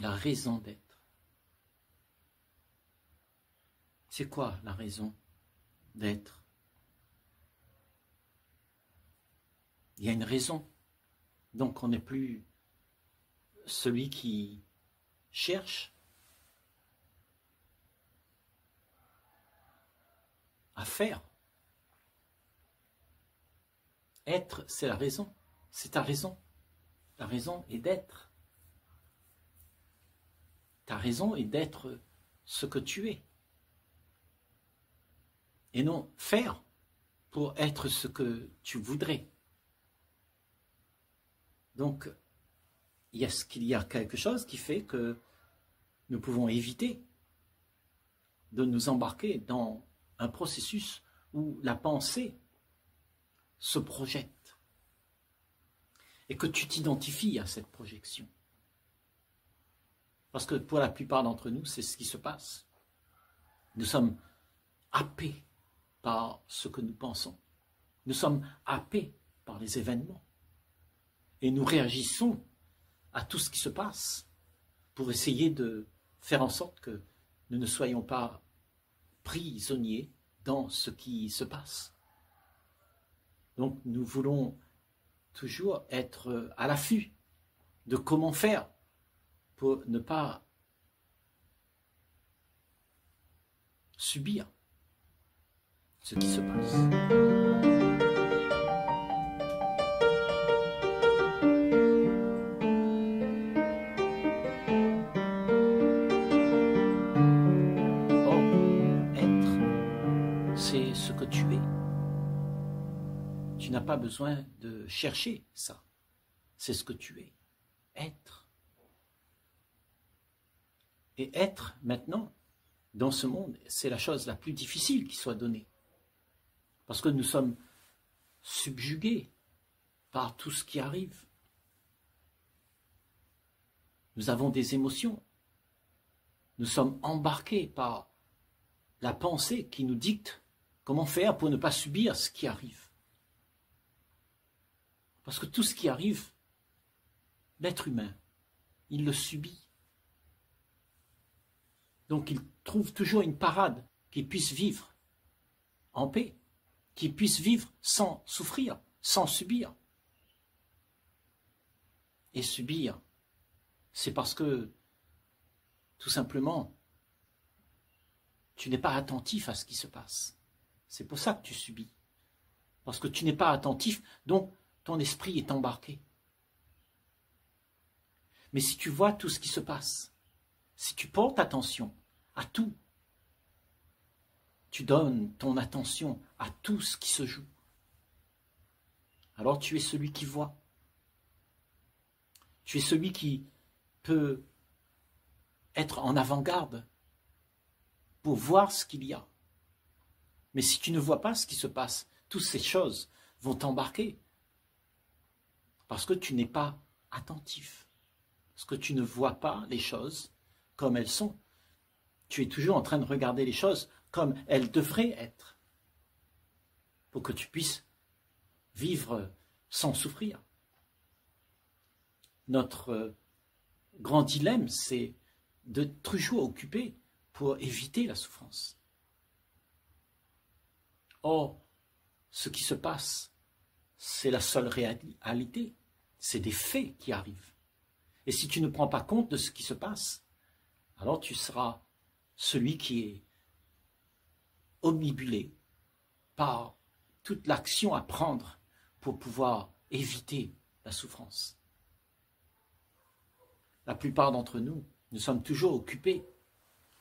la raison d'être. C'est quoi la raison d'être? Il y a une raison. Donc on n'est plus celui qui cherche à faire. Être, c'est la raison. C'est ta raison. La raison est d'être. Ta raison est d'être ce que tu es. Et non faire pour être ce que tu voudrais. Donc, il y a ce qu'il y a quelque chose qui fait que nous pouvons éviter de nous embarquer dans un processus où la pensée se projette et que tu t'identifies à cette projection. Parce que pour la plupart d'entre nous, c'est ce qui se passe. Nous sommes happés par ce que nous pensons. Nous sommes happés par les événements. Et nous réagissons à tout ce qui se passe pour essayer de faire en sorte que nous ne soyons pas prisonniers dans ce qui se passe. Donc nous voulons toujours être à l'affût de comment faire pour ne pas subir ce qui se passe. pas besoin de chercher ça. C'est ce que tu es. Être. Et être maintenant, dans ce monde, c'est la chose la plus difficile qui soit donnée. Parce que nous sommes subjugués par tout ce qui arrive. Nous avons des émotions. Nous sommes embarqués par la pensée qui nous dicte comment faire pour ne pas subir ce qui arrive. Parce que tout ce qui arrive, l'être humain, il le subit. Donc il trouve toujours une parade qui puisse vivre en paix, qui puisse vivre sans souffrir, sans subir. Et subir, c'est parce que, tout simplement, tu n'es pas attentif à ce qui se passe. C'est pour ça que tu subis. Parce que tu n'es pas attentif, donc ton esprit est embarqué. Mais si tu vois tout ce qui se passe, si tu portes attention à tout, tu donnes ton attention à tout ce qui se joue, alors tu es celui qui voit. Tu es celui qui peut être en avant-garde pour voir ce qu'il y a. Mais si tu ne vois pas ce qui se passe, toutes ces choses vont t'embarquer parce que tu n'es pas attentif, parce que tu ne vois pas les choses comme elles sont. Tu es toujours en train de regarder les choses comme elles devraient être, pour que tu puisses vivre sans souffrir. Notre grand dilemme, c'est de toujours occupé pour éviter la souffrance. Or, ce qui se passe, c'est la seule réalité c'est des faits qui arrivent. Et si tu ne prends pas compte de ce qui se passe, alors tu seras celui qui est omnibulé par toute l'action à prendre pour pouvoir éviter la souffrance. La plupart d'entre nous, nous sommes toujours occupés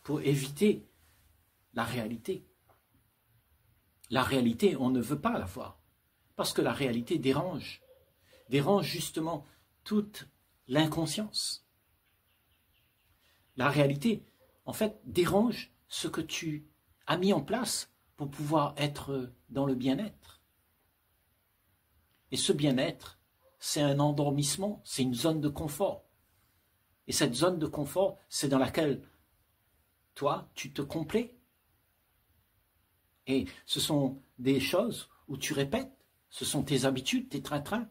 pour éviter la réalité. La réalité, on ne veut pas la voir, parce que la réalité dérange dérange justement toute l'inconscience. La réalité, en fait, dérange ce que tu as mis en place pour pouvoir être dans le bien-être. Et ce bien-être, c'est un endormissement, c'est une zone de confort. Et cette zone de confort, c'est dans laquelle toi, tu te complais. Et ce sont des choses où tu répètes, ce sont tes habitudes, tes trains-trains.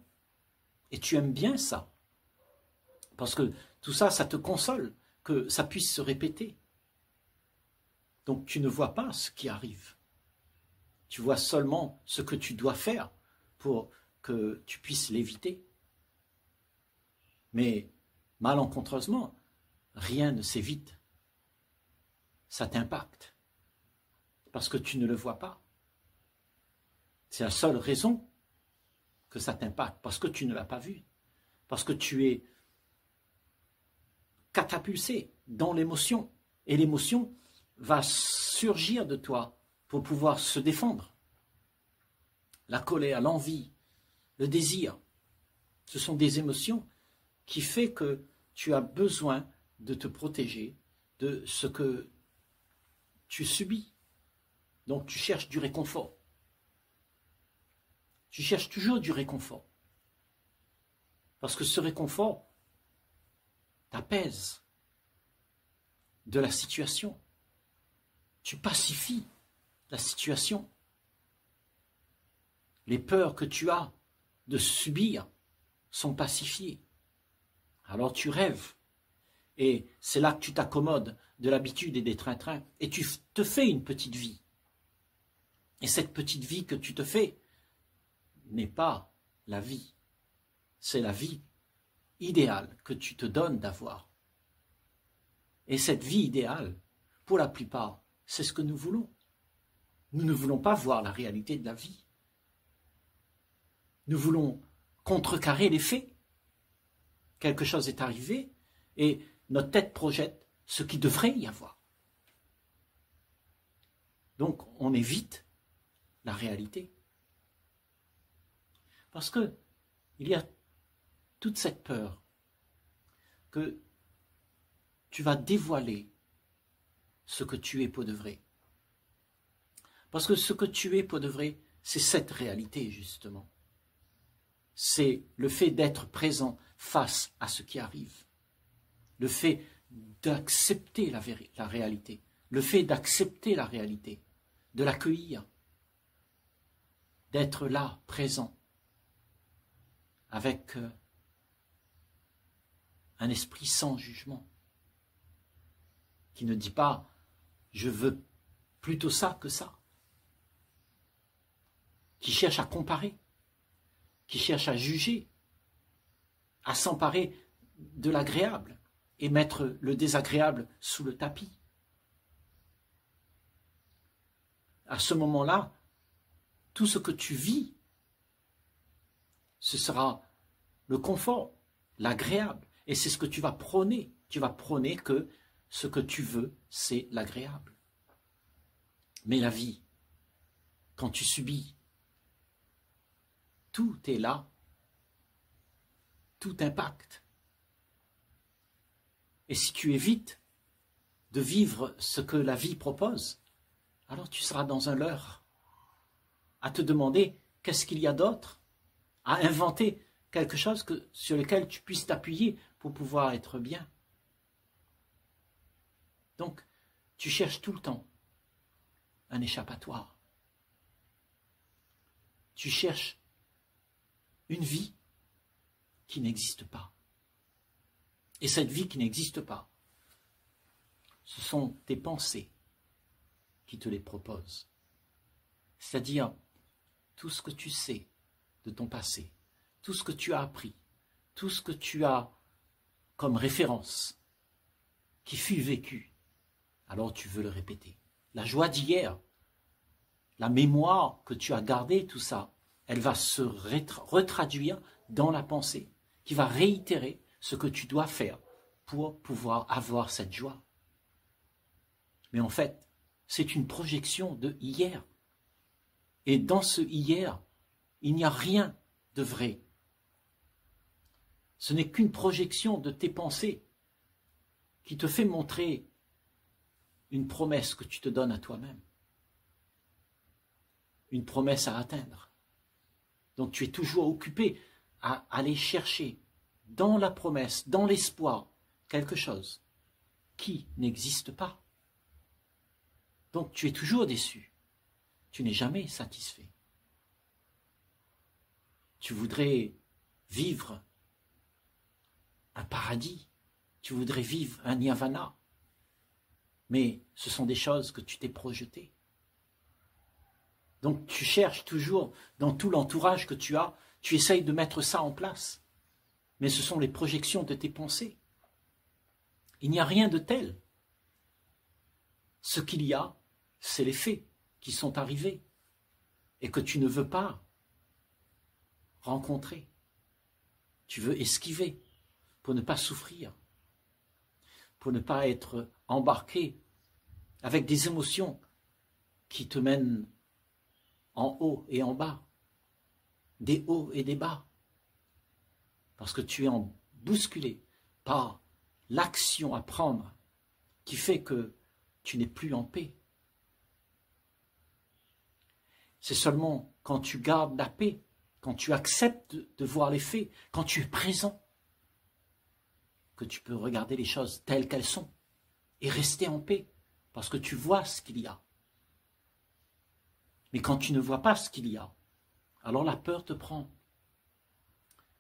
Et tu aimes bien ça. Parce que Tout ça, ça te console que ça puisse se répéter. Donc tu ne vois pas ce qui arrive. Tu vois seulement ce que tu dois faire pour que tu puisses l'éviter. Mais malencontreusement, rien ne s'évite. Ça t'impacte. Parce que tu ne le vois pas. C'est la seule raison que ça t'impacte, parce que tu ne l'as pas vu. Parce que tu es catapulté dans l'émotion. Et l'émotion va surgir de toi pour pouvoir se défendre. La colère, l'envie, le désir, ce sont des émotions qui font que tu as besoin de te protéger de ce que tu subis. Donc tu cherches du réconfort. Tu cherches toujours du réconfort. Parce que ce réconfort t'apaise de la situation. Tu pacifies la situation. Les peurs que tu as de subir sont pacifiées. Alors tu rêves. Et c'est là que tu t'accommodes de l'habitude et des trains-trains. Et tu te fais une petite vie. Et cette petite vie que tu te fais n'est pas la vie. C'est la vie idéale que tu te donnes d'avoir. Et cette vie idéale, pour la plupart, c'est ce que nous voulons. Nous ne voulons pas voir la réalité de la vie. Nous voulons contrecarrer les faits. Quelque chose est arrivé et notre tête projette ce qui devrait y avoir. Donc on évite la réalité. Parce que il y a toute cette peur que tu vas dévoiler ce que tu es pour de vrai. Parce que ce que tu es pour de vrai, c'est cette réalité, justement. C'est le fait d'être présent face à ce qui arrive. Le fait d'accepter la, la, réalité. Le fait d'accepter la réalité. De l'accueillir. D'être là, présent. Avec euh, un esprit sans jugement. Qui ne dit pas je veux plutôt ça que ça qui cherche à comparer, qui cherche à juger, à s'emparer de l'agréable et mettre le désagréable sous le tapis. À ce moment-là, tout ce que tu vis, ce sera le confort, l'agréable. Et c'est ce que tu vas prôner. Tu vas prôner que ce que tu veux, c'est l'agréable. Mais la vie, quand tu subis tout est là. Tout impacte. Et si tu évites de vivre ce que la vie propose, alors tu seras dans un leurre, à te demander qu'est-ce qu'il y a d'autre, à inventer quelque chose sur lequel tu puisses t'appuyer pouvoir être bien. Donc, tu cherches tout le temps un échappatoire. Tu cherches une vie qui n'existe pas. Et cette vie qui n'existe pas, ce sont tes pensées qui te les proposent. C'est-à-dire tout ce que tu sais de ton passé, tout ce que tu as appris, tout ce que tu as comme référence, qui fut vécu, alors tu veux le répéter. La joie d'hier, la mémoire que tu as gardée, tout ça, elle va se retraduire dans la pensée, qui va réitérer ce que tu dois faire pour pouvoir avoir cette joie. Mais en fait, c'est une projection de hier. Et dans ce hier, il n'y a rien de vrai. Ce n'est qu'une projection de tes pensées qui te fait montrer une promesse que tu te donnes à toi-même. Une promesse à atteindre. Donc tu es toujours occupé à aller chercher dans la promesse, dans l'espoir, quelque chose qui n'existe pas. Donc tu es toujours déçu. Tu n'es jamais satisfait. Tu voudrais vivre un paradis. tu voudrais vivre un nirvana. Mais ce sont des choses que tu t'es projetées. Donc tu cherches toujours dans tout l'entourage que tu as, tu essayes de mettre ça en place. Mais ce sont les projections de tes pensées. Il n'y a rien de tel. Ce qu'il y a, c'est les faits qui sont arrivés et que tu ne veux pas rencontrer. Tu veux esquiver pour ne pas souffrir, pour ne pas être embarqué avec des émotions qui te mènent en haut et en bas, des hauts et des bas, parce que tu es en bousculé par l'action à prendre qui fait que tu n'es plus en paix. C'est seulement quand tu gardes la paix, quand tu acceptes de voir les faits, quand tu es présent, que tu peux regarder les choses telles qu'elles sont et rester en paix, parce que tu vois ce qu'il y a. Mais quand tu ne vois pas ce qu'il y a, alors la peur te prend.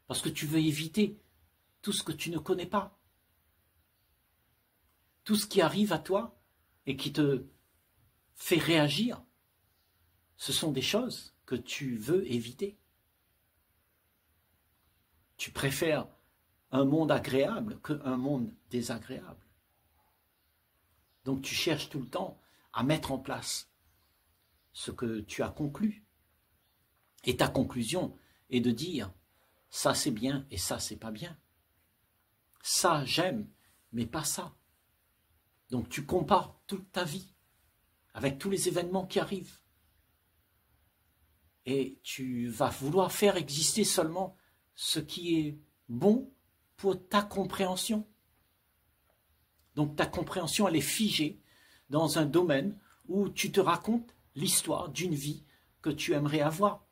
Parce que tu veux éviter tout ce que tu ne connais pas. Tout ce qui arrive à toi et qui te fait réagir, ce sont des choses que tu veux éviter. Tu préfères un monde agréable qu'un monde désagréable. Donc tu cherches tout le temps à mettre en place ce que tu as conclu. Et ta conclusion est de dire ça c'est bien et ça c'est pas bien. Ça j'aime, mais pas ça. Donc tu compares toute ta vie avec tous les événements qui arrivent. Et tu vas vouloir faire exister seulement ce qui est bon pour ta compréhension. Donc ta compréhension, elle est figée dans un domaine où tu te racontes l'histoire d'une vie que tu aimerais avoir.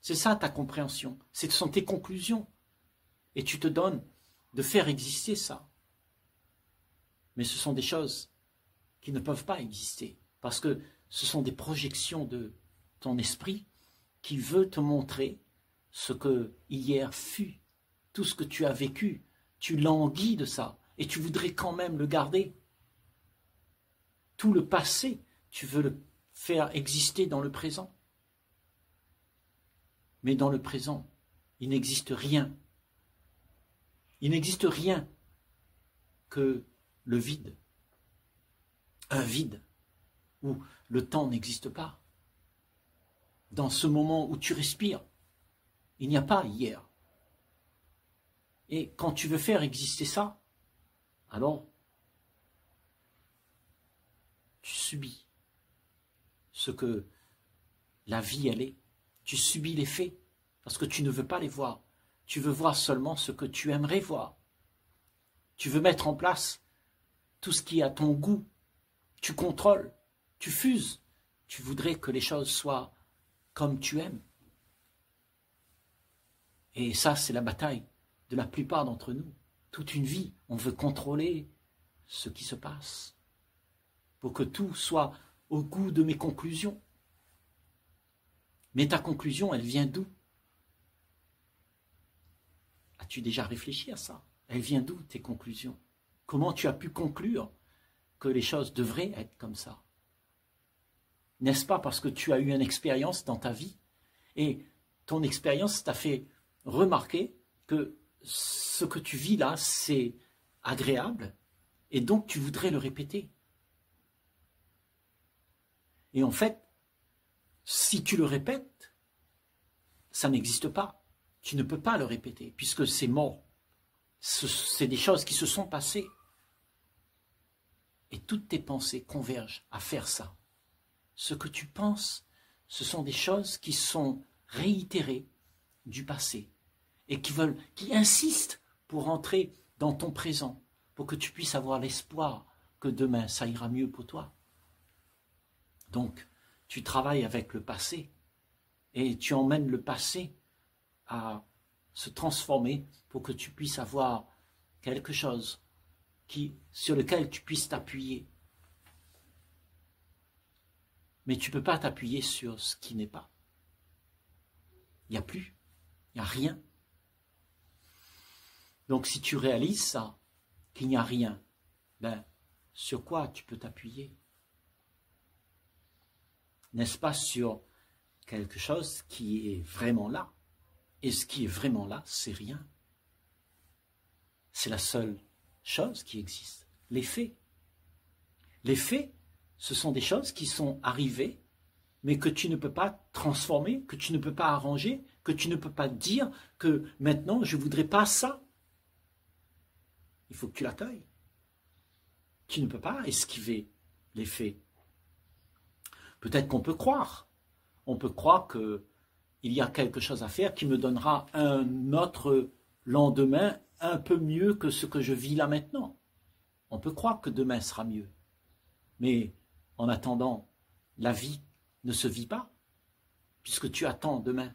C'est ça ta compréhension, ce sont tes conclusions. Et tu te donnes de faire exister ça. Mais ce sont des choses qui ne peuvent pas exister, parce que ce sont des projections de ton esprit qui veut te montrer ce que hier fut tout ce que tu as vécu, tu languis de ça, et tu voudrais quand même le garder. Tout le passé, tu veux le faire exister dans le présent. Mais dans le présent, il n'existe rien. Il n'existe rien que le vide. Un vide où le temps n'existe pas. Dans ce moment où tu respires, il n'y a pas hier. Et quand tu veux faire exister ça, alors tu subis ce que la vie elle est. Tu subis les faits parce que tu ne veux pas les voir. Tu veux voir seulement ce que tu aimerais voir. Tu veux mettre en place tout ce qui est à ton goût. Tu contrôles, tu fuses. Tu voudrais que les choses soient comme tu aimes. Et ça, c'est la bataille de la plupart d'entre nous. Toute une vie, on veut contrôler ce qui se passe pour que tout soit au goût de mes conclusions. Mais ta conclusion, elle vient d'où? As-tu déjà réfléchi à ça? Elle vient d'où tes conclusions? Comment tu as pu conclure que les choses devraient être comme ça? N'est-ce pas parce que tu as eu une expérience dans ta vie? Et ton expérience t'a fait remarquer que ce que tu vis là, c'est agréable, et donc tu voudrais le répéter. Et en fait, si tu le répètes, ça n'existe pas. Tu ne peux pas le répéter, puisque c'est mort. C'est des choses qui se sont passées. Et toutes tes pensées convergent à faire ça. Ce que tu penses, ce sont des choses qui sont réitérées du passé et qui veulent, qui insistent pour entrer dans ton présent, pour que tu puisses avoir l'espoir que demain ça ira mieux pour toi. Donc, tu travailles avec le passé et tu emmènes le passé à se transformer pour que tu puisses avoir quelque chose sur lequel tu puisses t'appuyer. Mais tu ne peux pas t'appuyer sur ce qui n'est pas. Il n'y a plus, il n'y a rien. Donc si tu réalises ça, qu'il n'y a rien, ben, sur quoi tu peux t'appuyer? N'est-ce pas sur quelque chose qui est vraiment là? Et ce qui est vraiment là, c'est rien. C'est la seule chose qui existe, les faits. Les faits, ce sont des choses qui sont arrivées, mais que tu ne peux pas transformer, que tu ne peux pas arranger, que tu ne peux pas dire que maintenant je ne voudrais pas ça. Il faut que tu l'accueilles. Tu ne peux pas esquiver les faits. Peut-être qu'on peut croire. On peut croire qu'il y a quelque chose à faire qui me donnera un autre lendemain un peu mieux que ce que je vis là maintenant. On peut croire que demain sera mieux. Mais en attendant, la vie ne se vit pas, puisque tu attends demain.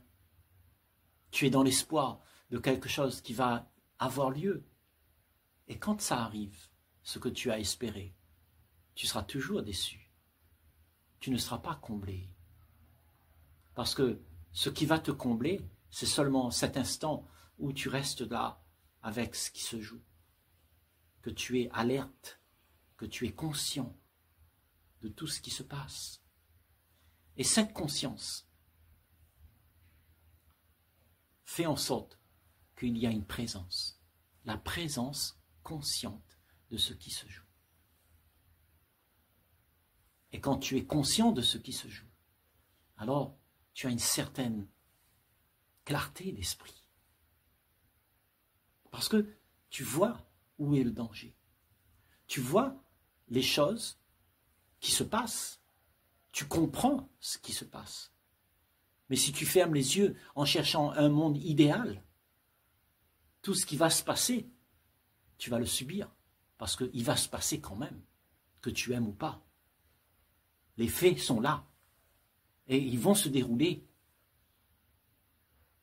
Tu es dans l'espoir de quelque chose qui va avoir lieu. Et quand ça arrive, ce que tu as espéré, tu seras toujours déçu. Tu ne seras pas comblé. Parce que ce qui va te combler, c'est seulement cet instant où tu restes là avec ce qui se joue. Que tu es alerte, que tu es conscient de tout ce qui se passe. Et cette conscience fait en sorte qu'il y a une présence, la présence consciente de ce qui se joue. Et quand tu es conscient de ce qui se joue, alors tu as une certaine clarté d'esprit. Parce que tu vois où est le danger. Tu vois les choses qui se passent. Tu comprends ce qui se passe. Mais si tu fermes les yeux en cherchant un monde idéal, tout ce qui va se passer, tu vas le subir. Parce qu'il va se passer quand même, que tu aimes ou pas. Les faits sont là. Et ils vont se dérouler.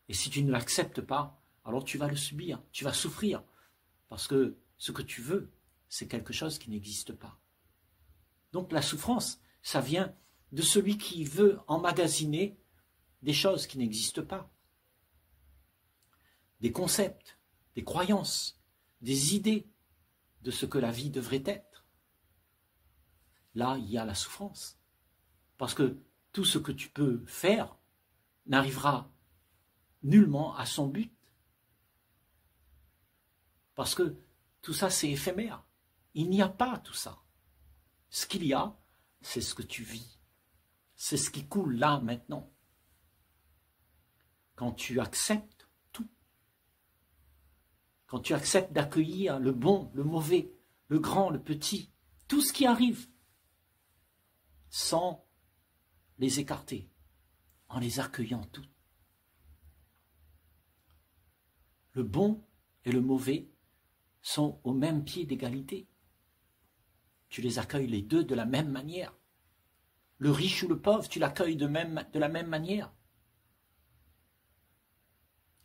Et si tu ne l'acceptes pas, alors tu vas le subir, tu vas souffrir. Parce que ce que tu veux, c'est quelque chose qui n'existe pas. Donc la souffrance, ça vient de celui qui veut emmagasiner des choses qui n'existent pas. Des concepts, des croyances, des idées de ce que la vie devrait être. Là, il y a la souffrance. Parce que tout ce que tu peux faire n'arrivera nullement à son but. Parce que tout ça, c'est éphémère. Il n'y a pas tout ça. Ce qu'il y a, c'est ce que tu vis. C'est ce qui coule là maintenant. Quand tu acceptes quand tu acceptes d'accueillir le bon, le mauvais, le grand, le petit, tout ce qui arrive, sans les écarter, en les accueillant tout. Le bon et le mauvais sont au même pied d'égalité tu les accueilles les deux de la même manière. Le riche ou le pauvre, tu l'accueilles de, de la même manière.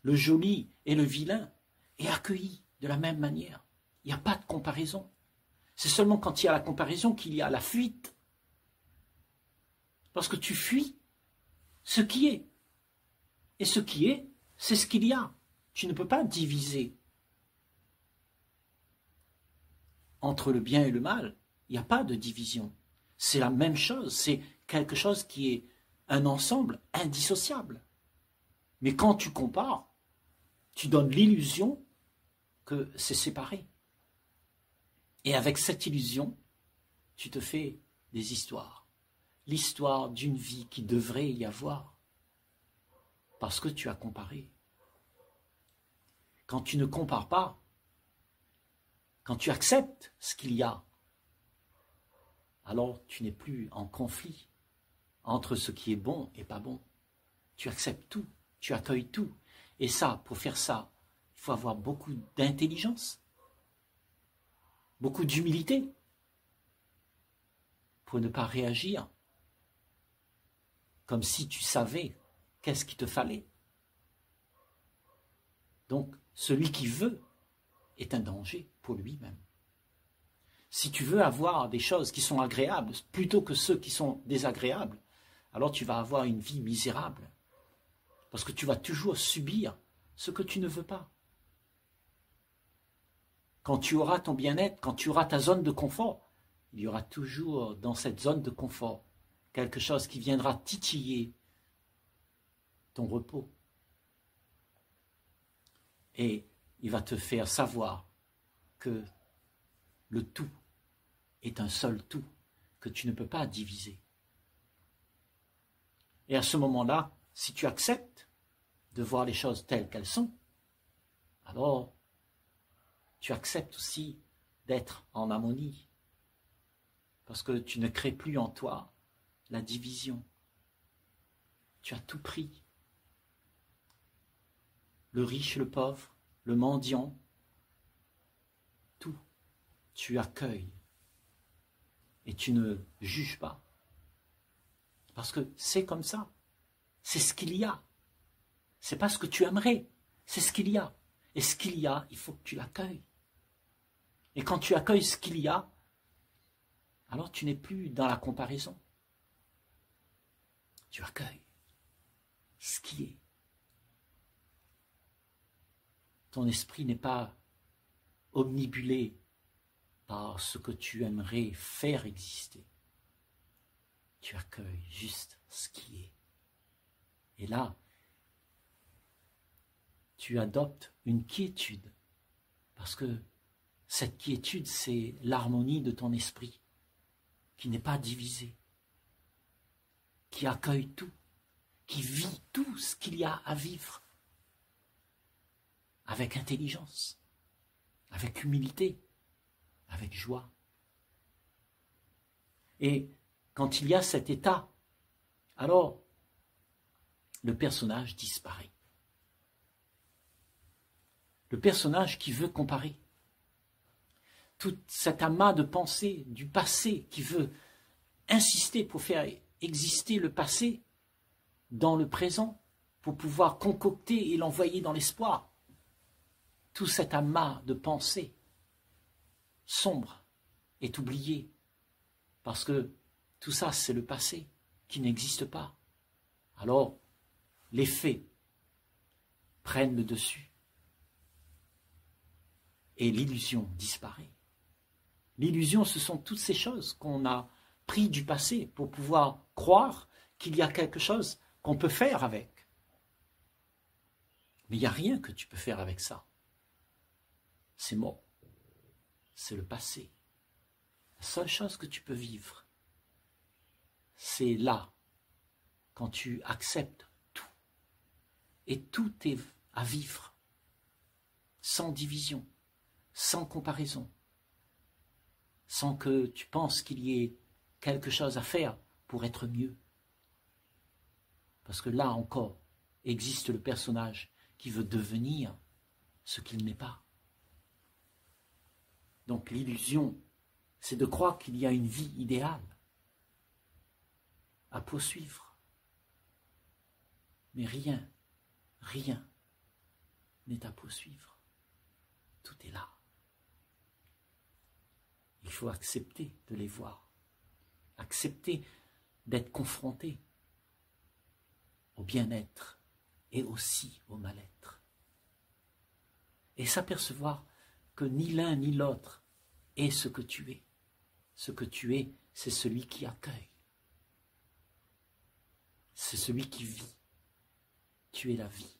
Le joli et le vilain est accueilli de la même manière. Il n'y a pas de comparaison. C'est seulement quand il y a la comparaison qu'il y a la fuite. Parce que tu fuis ce qui est. Et ce qui est, c'est ce qu'il y a. Tu ne peux pas diviser entre le bien et le mal. Il n'y a pas de division. C'est la même chose. C'est quelque chose qui est un ensemble indissociable. Mais quand tu compares, tu donnes l'illusion que c'est séparé. Et avec cette illusion, tu te fais des histoires. L'histoire d'une vie qui devrait y avoir. Parce que tu as comparé. Quand tu ne compares pas, quand tu acceptes ce qu'il y a, alors tu n'es plus en conflit entre ce qui est bon et pas bon. Tu acceptes tout, tu accueilles tout. Et ça, pour faire ça, il faut avoir beaucoup d'intelligence, beaucoup d'humilité pour ne pas réagir comme si tu savais qu'est-ce qu'il te fallait. Donc, celui qui veut est un danger pour lui-même. Si tu veux avoir des choses qui sont agréables plutôt que ceux qui sont désagréables, alors tu vas avoir une vie misérable. Parce que tu vas toujours subir ce que tu ne veux pas. Quand tu auras ton bien-être, quand tu auras ta zone de confort, il y aura toujours dans cette zone de confort quelque chose qui viendra titiller ton repos. Et il va te faire savoir que le tout est un seul tout que tu ne peux pas diviser. Et à ce moment-là, si tu acceptes de voir les choses telles qu'elles sont, alors tu acceptes aussi d'être en harmonie, parce que tu ne crées plus en toi la division. Tu as tout pris. Le riche, le pauvre, le mendiant, tout, tu accueilles et tu ne juges pas. Parce que c'est comme ça. C'est ce qu'il y a. C'est pas ce que tu aimerais. C'est ce qu'il y a. Et ce qu'il y a, il faut que tu l'accueilles. Et quand tu accueilles ce qu'il y a, alors tu n'es plus dans la comparaison. Tu accueilles ce qui est. Ton esprit n'est pas omnibulé par ce que tu aimerais faire exister. Tu accueilles juste ce qui est. Et là, tu adoptes une quiétude, parce que cette quiétude, c'est l'harmonie de ton esprit, qui n'est pas divisé, qui accueille tout, qui vit tout ce qu'il y a à vivre, avec intelligence, avec humilité, avec joie. Et quand il y a cet état, alors le personnage disparaît le personnage qui veut comparer. Tout cet amas de pensées du passé qui veut insister pour faire exister le passé dans le présent, pour pouvoir concocter et l'envoyer dans l'espoir. Tout cet amas de pensées sombres est oublié, parce que tout ça, c'est le passé qui n'existe pas. Alors, les faits prennent le dessus et l'illusion disparaît. L'illusion, ce sont toutes ces choses qu'on a pris du passé pour pouvoir croire qu'il y a quelque chose qu'on peut faire avec. Mais il n'y a rien que tu peux faire avec ça. C'est mort. C'est le passé. La seule chose que tu peux vivre, c'est là, quand tu acceptes tout. Et tout est à vivre, sans division sans comparaison, sans que tu penses qu'il y ait quelque chose à faire pour être mieux. Parce que là encore existe le personnage qui veut devenir ce qu'il n'est pas. Donc l'illusion, c'est de croire qu'il y a une vie idéale à poursuivre. Mais rien, rien n'est à poursuivre. Tout est là. Il faut accepter de les voir, accepter d'être confronté au bien-être et aussi au mal-être. Et s'apercevoir que ni l'un ni l'autre est ce que tu es. Ce que tu es, c'est celui qui accueille. C'est celui qui vit. Tu es la vie.